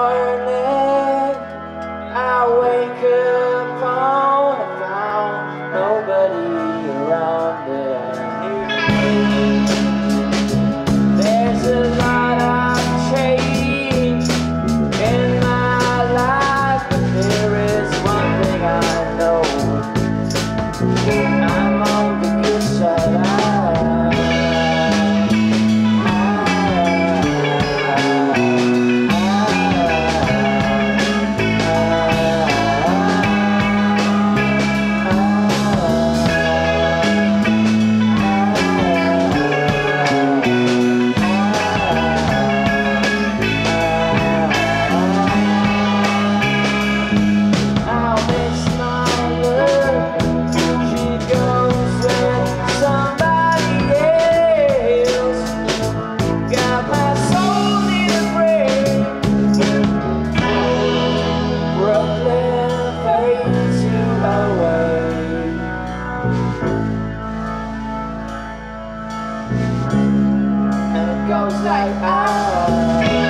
Darling. Oh.